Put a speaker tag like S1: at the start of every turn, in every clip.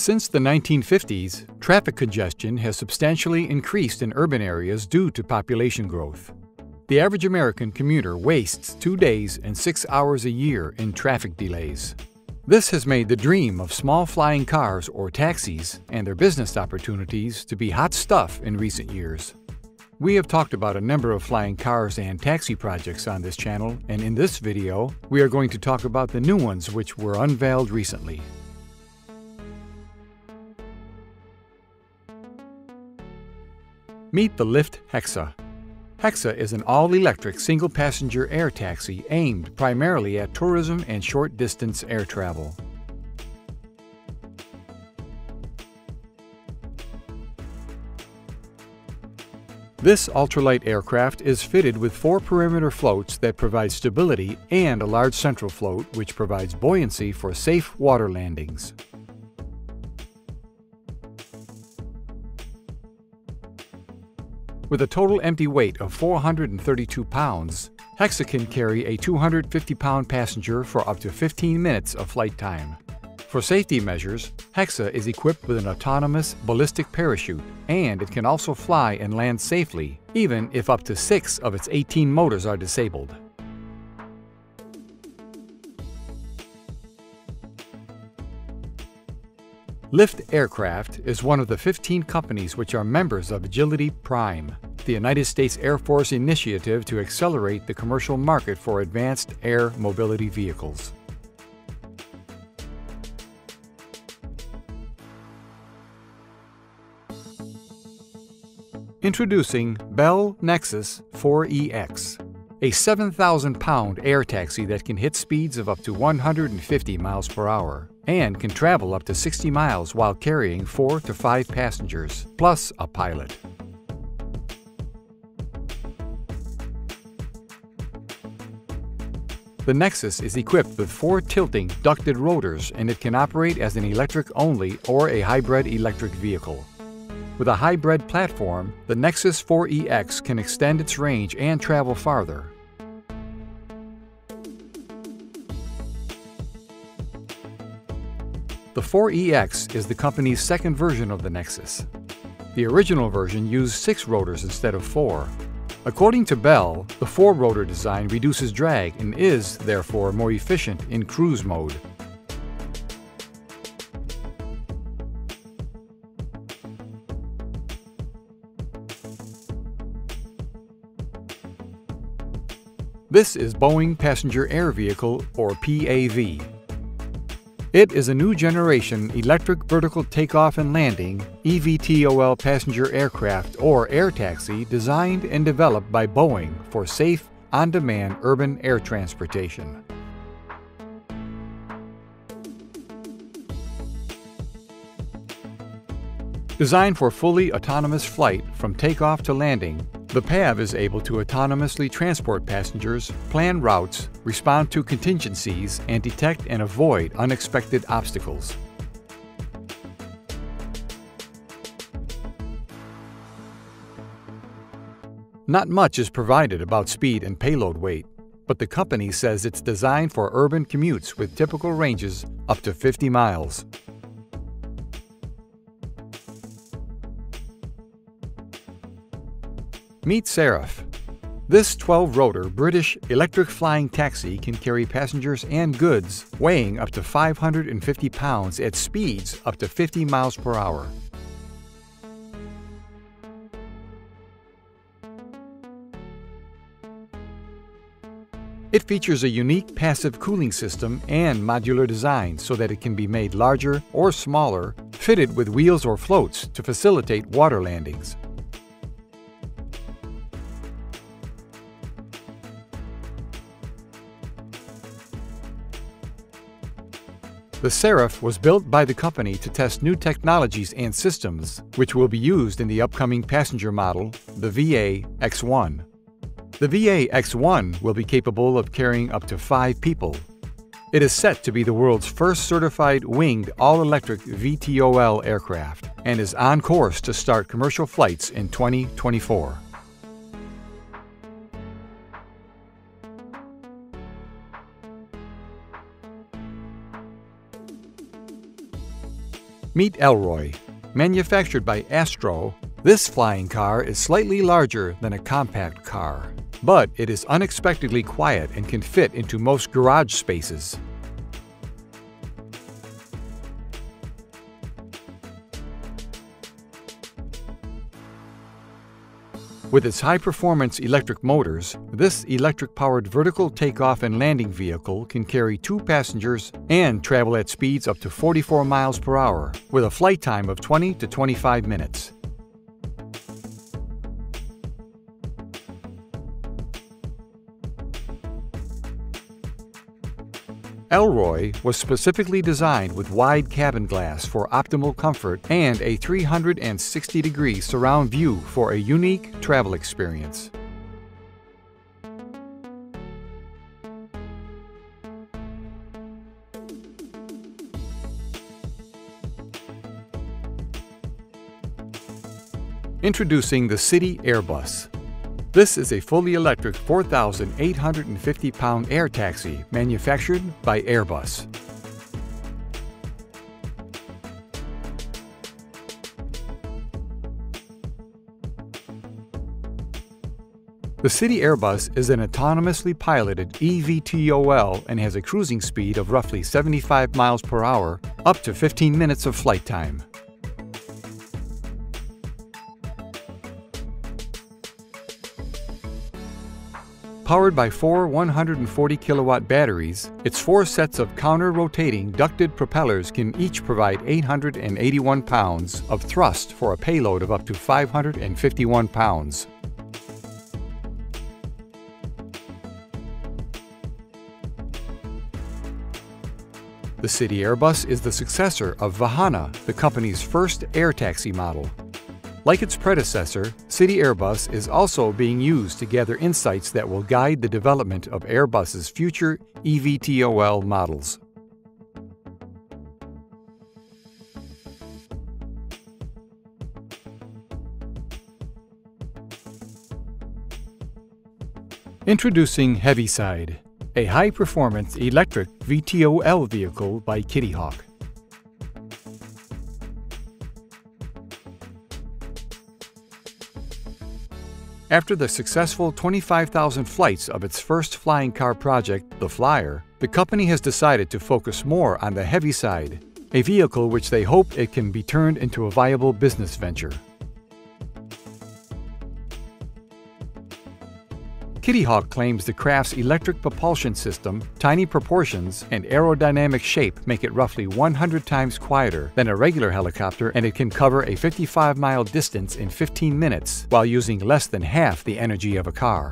S1: Since the 1950s, traffic congestion has substantially increased in urban areas due to population growth. The average American commuter wastes two days and six hours a year in traffic delays. This has made the dream of small flying cars or taxis and their business opportunities to be hot stuff in recent years. We have talked about a number of flying cars and taxi projects on this channel, and in this video, we are going to talk about the new ones which were unveiled recently. Meet the LIFT Hexa. Hexa is an all-electric single-passenger air taxi aimed primarily at tourism and short-distance air travel. This ultralight aircraft is fitted with four perimeter floats that provide stability and a large central float which provides buoyancy for safe water landings. With a total empty weight of 432 pounds, Hexa can carry a 250-pound passenger for up to 15 minutes of flight time. For safety measures, Hexa is equipped with an autonomous ballistic parachute, and it can also fly and land safely, even if up to six of its 18 motors are disabled. LIFT Aircraft is one of the 15 companies which are members of Agility Prime, the United States Air Force initiative to accelerate the commercial market for advanced air mobility vehicles. Introducing Bell Nexus 4EX, a 7,000-pound air taxi that can hit speeds of up to 150 miles per hour and can travel up to 60 miles while carrying 4 to 5 passengers, plus a pilot. The Nexus is equipped with four tilting, ducted rotors and it can operate as an electric-only or a hybrid electric vehicle. With a hybrid platform, the Nexus 4EX can extend its range and travel farther. The 4EX is the company's second version of the Nexus. The original version used six rotors instead of four. According to Bell, the four-rotor design reduces drag and is, therefore, more efficient in cruise mode. This is Boeing Passenger Air Vehicle, or PAV. It is a new generation electric vertical takeoff and landing EVTOL passenger aircraft or air taxi designed and developed by Boeing for safe, on-demand urban air transportation. Designed for fully autonomous flight from takeoff to landing, the PAV is able to autonomously transport passengers, plan routes, respond to contingencies, and detect and avoid unexpected obstacles. Not much is provided about speed and payload weight, but the company says it's designed for urban commutes with typical ranges up to 50 miles. Meet Seraph. This 12-rotor British electric flying taxi can carry passengers and goods weighing up to 550 pounds at speeds up to 50 miles per hour. It features a unique passive cooling system and modular design so that it can be made larger or smaller, fitted with wheels or floats to facilitate water landings. The Seraph was built by the company to test new technologies and systems, which will be used in the upcoming passenger model, the VA X1. The VA X1 will be capable of carrying up to five people. It is set to be the world's first certified winged all-electric VTOL aircraft and is on course to start commercial flights in 2024. Meet Elroy. Manufactured by Astro, this flying car is slightly larger than a compact car, but it is unexpectedly quiet and can fit into most garage spaces. With its high-performance electric motors, this electric-powered vertical takeoff and landing vehicle can carry two passengers and travel at speeds up to 44 miles per hour, with a flight time of 20 to 25 minutes. Elroy was specifically designed with wide cabin glass for optimal comfort and a 360-degree surround view for a unique travel experience. Introducing the City Airbus, this is a fully electric 4,850-pound air taxi manufactured by Airbus. The City Airbus is an autonomously piloted eVTOL and has a cruising speed of roughly 75 miles per hour, up to 15 minutes of flight time. Powered by four 140 kilowatt batteries, its four sets of counter-rotating ducted propellers can each provide 881 pounds of thrust for a payload of up to 551 pounds. The City Airbus is the successor of Vahana, the company's first air taxi model. Like its predecessor, City Airbus is also being used to gather insights that will guide the development of Airbus's future eVTOL models. Introducing Heaviside, a high-performance electric VTOL vehicle by Kitty After the successful 25,000 flights of its first flying car project, the Flyer, the company has decided to focus more on the Heaviside, a vehicle which they hope it can be turned into a viable business venture. Kitty Hawk claims the craft's electric propulsion system, tiny proportions, and aerodynamic shape make it roughly 100 times quieter than a regular helicopter and it can cover a 55-mile distance in 15 minutes while using less than half the energy of a car.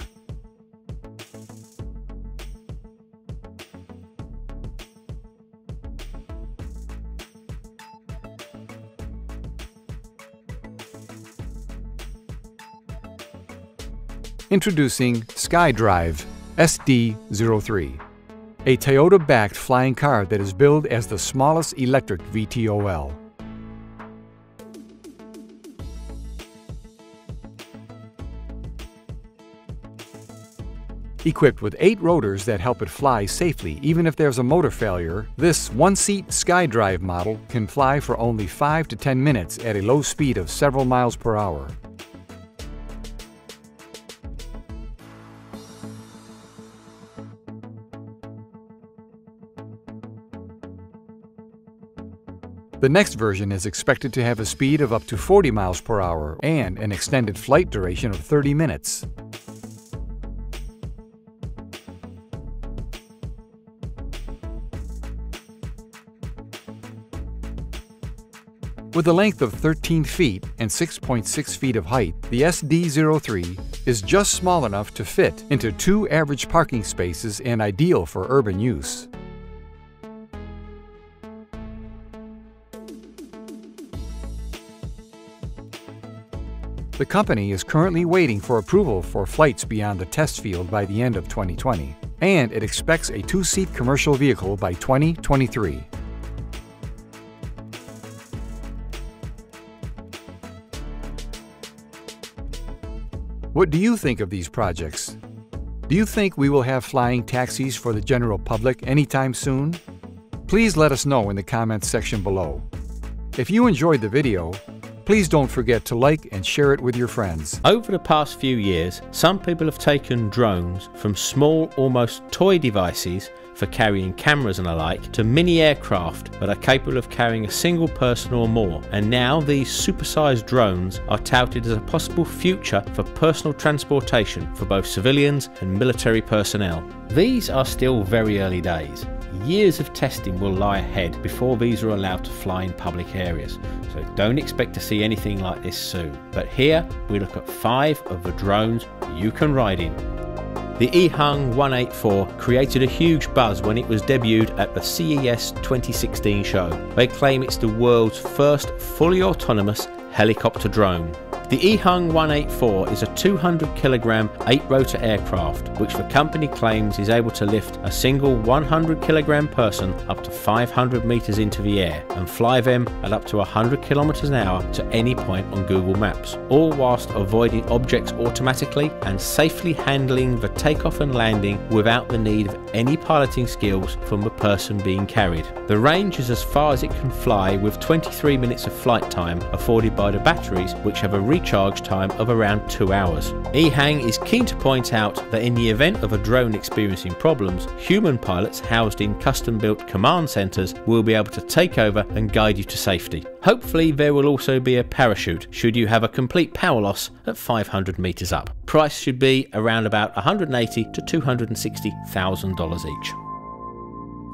S1: Introducing SkyDrive SD03, a Toyota-backed flying car that is billed as the smallest electric VTOL. Equipped with eight rotors that help it fly safely even if there's a motor failure, this one-seat SkyDrive model can fly for only 5 to 10 minutes at a low speed of several miles per hour. The next version is expected to have a speed of up to 40 miles per hour and an extended flight duration of 30 minutes. With a length of 13 feet and 6.6 feet of height, the SD03 is just small enough to fit into two average parking spaces and ideal for urban use. The company is currently waiting for approval for flights beyond the test field by the end of 2020, and it expects a two-seat commercial vehicle by 2023. What do you think of these projects? Do you think we will have flying taxis for the general public anytime soon? Please let us know in the comments section below. If you enjoyed the video, please don't forget to like and share it with your friends.
S2: Over the past few years, some people have taken drones from small, almost toy devices for carrying cameras and alike to mini aircraft that are capable of carrying a single person or more. And now these supersized drones are touted as a possible future for personal transportation for both civilians and military personnel. These are still very early days. Years of testing will lie ahead before these are allowed to fly in public areas, so don't expect to see anything like this soon. But here we look at five of the drones you can ride in. The EHang 184 created a huge buzz when it was debuted at the CES 2016 show. They claim it's the world's first fully autonomous helicopter drone. The EHang 184 is a 200 kilogram 8 rotor aircraft which the company claims is able to lift a single 100 kilogram person up to 500 meters into the air and fly them at up to 100 kilometers an hour to any point on Google Maps, all whilst avoiding objects automatically and safely handling the takeoff and landing without the need of any piloting skills from the person being carried. The range is as far as it can fly with 23 minutes of flight time afforded by the batteries which have a recharge time of around 2 hours. EHang is keen to point out that in the event of a drone experiencing problems, human pilots housed in custom built command centres will be able to take over and guide you to safety. Hopefully there will also be a parachute should you have a complete power loss at 500 metres up. Price should be around about 180 to $260,000 each.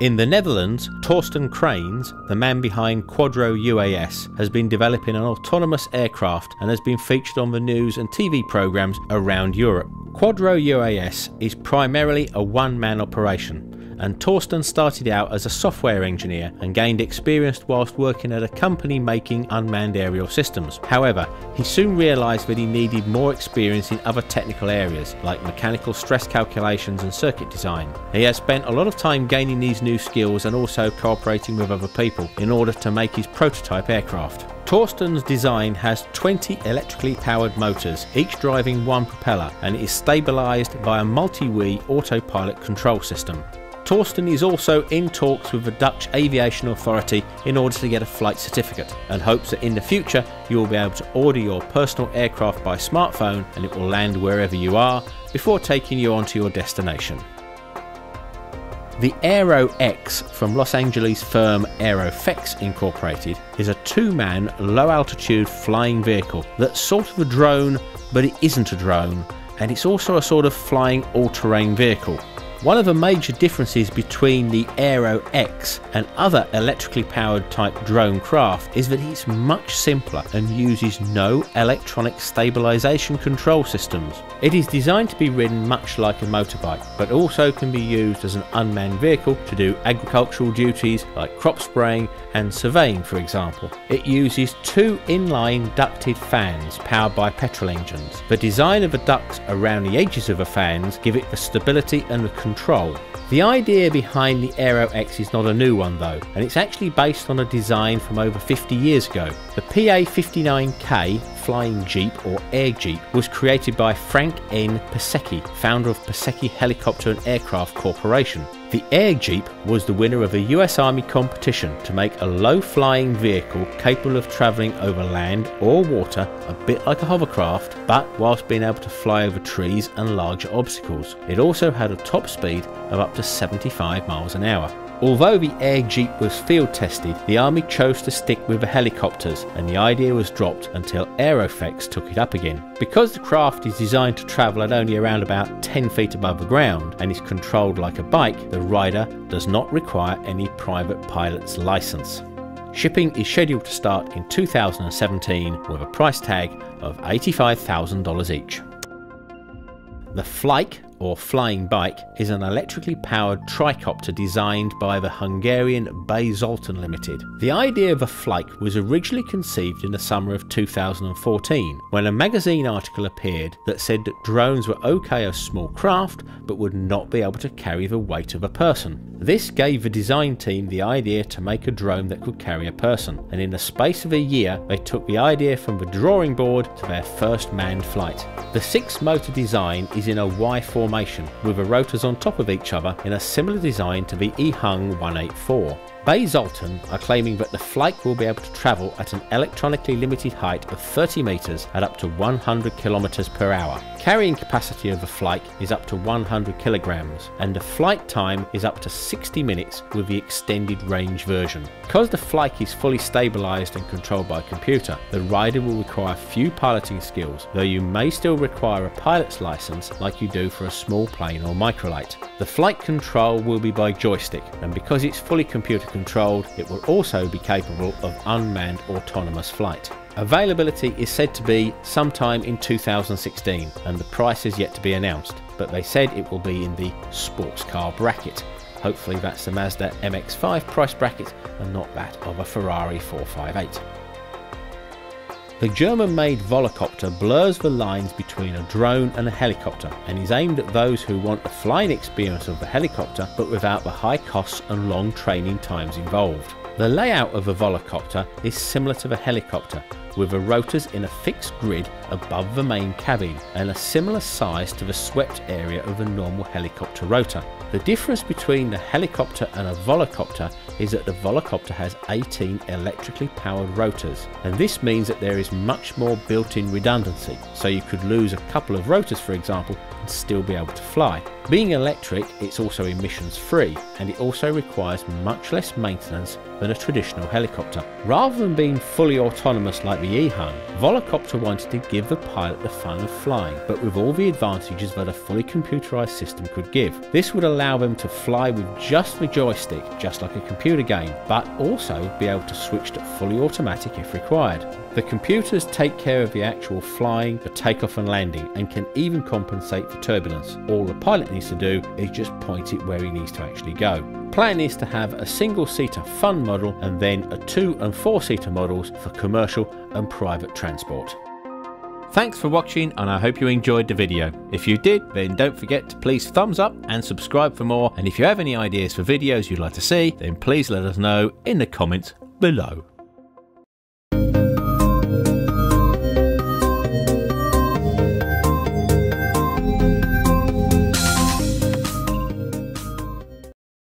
S2: In the Netherlands, Torsten Cranes, the man behind Quadro UAS, has been developing an autonomous aircraft and has been featured on the news and TV programs around Europe. Quadro UAS is primarily a one-man operation and Torsten started out as a software engineer and gained experience whilst working at a company making unmanned aerial systems. However, he soon realised that he needed more experience in other technical areas like mechanical stress calculations and circuit design. He has spent a lot of time gaining these new skills and also cooperating with other people in order to make his prototype aircraft. Torsten's design has 20 electrically powered motors, each driving one propeller, and is stabilised by a MultiWii autopilot control system. Torsten is also in talks with the Dutch Aviation Authority in order to get a flight certificate and hopes that in the future you will be able to order your personal aircraft by smartphone and it will land wherever you are before taking you on to your destination. The Aero X from Los Angeles firm Aerofex Incorporated is a two-man low-altitude flying vehicle that's sort of a drone but it isn't a drone and it's also a sort of flying all-terrain vehicle one of the major differences between the Aero X and other electrically powered type drone craft is that it's much simpler and uses no electronic stabilisation control systems. It is designed to be ridden much like a motorbike, but also can be used as an unmanned vehicle to do agricultural duties like crop spraying and surveying for example. It uses two inline ducted fans powered by petrol engines. The design of the ducts around the edges of the fans give it the stability and the control. The idea behind the Aero X is not a new one though, and it's actually based on a design from over 50 years ago. The PA-59K flying Jeep or Air Jeep was created by Frank N. Piasecki, founder of Piasecki Helicopter and Aircraft Corporation. The Air Jeep was the winner of a US Army competition to make a low-flying vehicle capable of travelling over land or water a bit like a hovercraft but whilst being able to fly over trees and larger obstacles. It also had a top speed of up to 75 miles an hour. Although the Air Jeep was field tested, the Army chose to stick with the helicopters and the idea was dropped until Aerofex took it up again. Because the craft is designed to travel at only around about 10 feet above the ground and is controlled like a bike, the rider does not require any private pilot's license. Shipping is scheduled to start in 2017 with a price tag of $85,000 each. The Flike or flying bike is an electrically powered tricopter designed by the Hungarian Bay Zoltan Limited. The idea of a Flike was originally conceived in the summer of 2014 when a magazine article appeared that said that drones were okay as small craft but would not be able to carry the weight of a person. This gave the design team the idea to make a drone that could carry a person and in the space of a year they took the idea from the drawing board to their first manned flight. The six motor design is in a Y formation with the rotors on top of each other in a similar design to the EHang 184. Bay Zoltan are claiming that the Flike will be able to travel at an electronically limited height of 30 metres at up to 100 kilometres per hour. Carrying capacity of the Flike is up to 100 kilograms, and the flight time is up to 60 minutes with the extended range version. Because the Flike is fully stabilised and controlled by computer, the rider will require few piloting skills, though you may still require a pilot's licence like you do for a small plane or microlight. The flight control will be by joystick, and because it's fully computer controlled, it will also be capable of unmanned autonomous flight. Availability is said to be sometime in 2016 and the price is yet to be announced, but they said it will be in the sports car bracket. Hopefully that's the Mazda MX-5 price bracket and not that of a Ferrari 458. The German-made Volocopter blurs the lines between a drone and a helicopter and is aimed at those who want the flying experience of the helicopter but without the high costs and long training times involved. The layout of a Volocopter is similar to the helicopter with the rotors in a fixed grid above the main cabin and a similar size to the swept area of a normal helicopter rotor. The difference between the helicopter and a volocopter is that the volocopter has 18 electrically powered rotors and this means that there is much more built-in redundancy so you could lose a couple of rotors for example still be able to fly. Being electric it's also emissions free and it also requires much less maintenance than a traditional helicopter. Rather than being fully autonomous like the EHang, Volocopter wanted to give the pilot the fun of flying but with all the advantages that a fully computerized system could give. This would allow them to fly with just the joystick just like a computer game but also be able to switch to fully automatic if required. The computers take care of the actual flying, the takeoff and landing and can even compensate for turbulence. All the pilot needs to do is just point it where he needs to actually go. Plan is to have a single seater fun model and then a two and four seater models for commercial and private transport. Thanks for watching and I hope you enjoyed the video. If you did, then don't forget to please thumbs up and subscribe for more. And if you have any ideas for videos you'd like to see, then please let us know in the comments below.